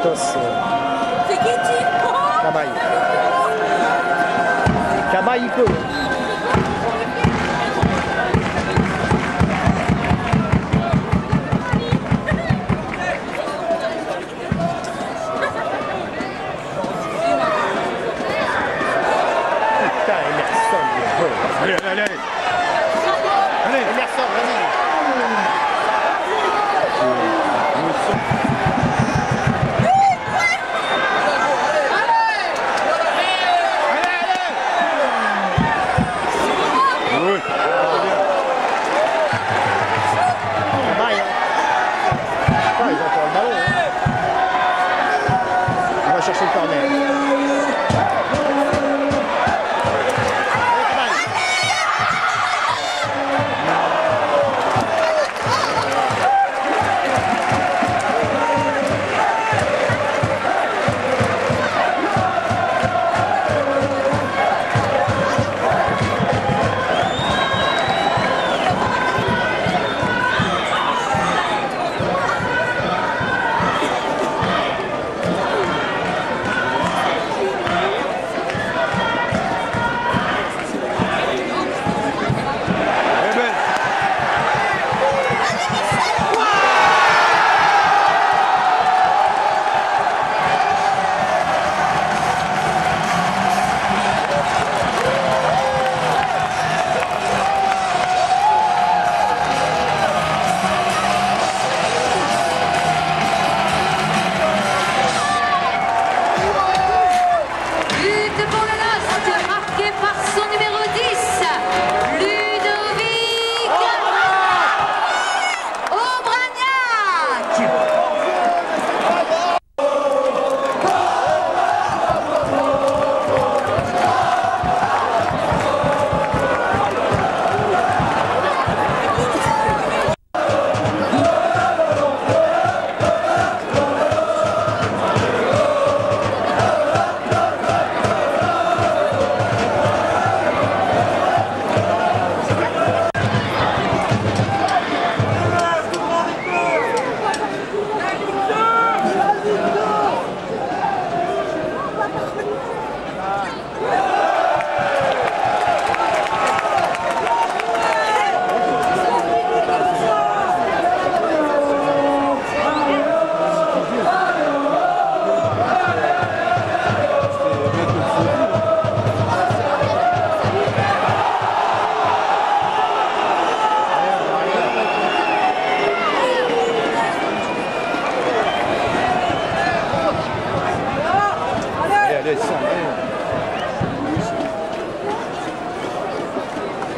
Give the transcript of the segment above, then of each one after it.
distanciando. Fique de boa! Aí. Aí,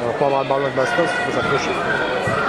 Alors pour avoir le ballon avec Bastos, il faut s'accrocher.